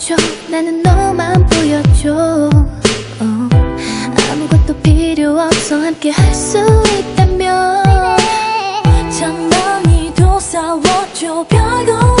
보여줘. 나는 너만 보여줘. oh. 아무것도 필요 없어. 함께 할 수 있다면. 장난이 도사워줘. 별거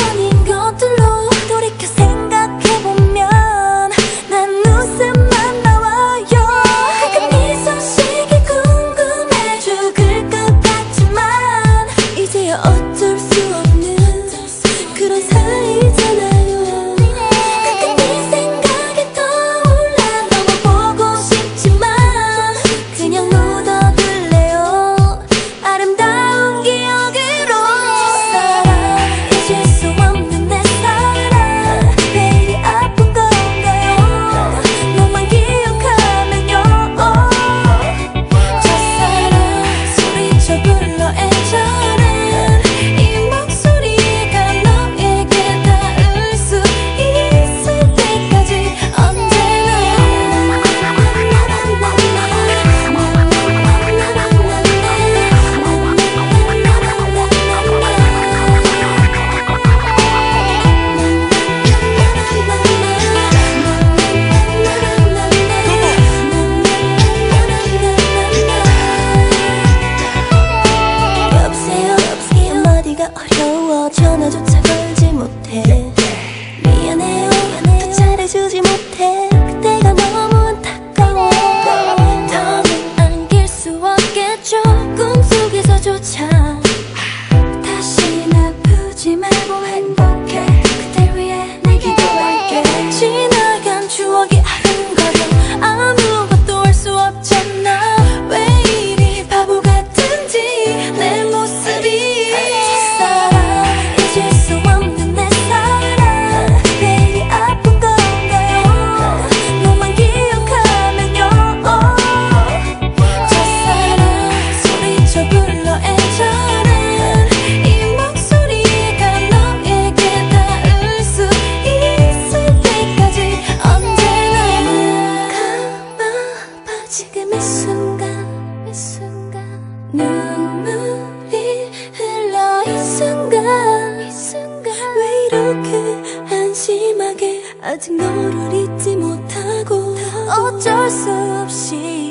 지금 이 순간 이 순간. 눈물이 흘러 이 순간 이 순간. 왜 이렇게 한심하게 아직 너를 잊지 못하고 어쩔 수 없이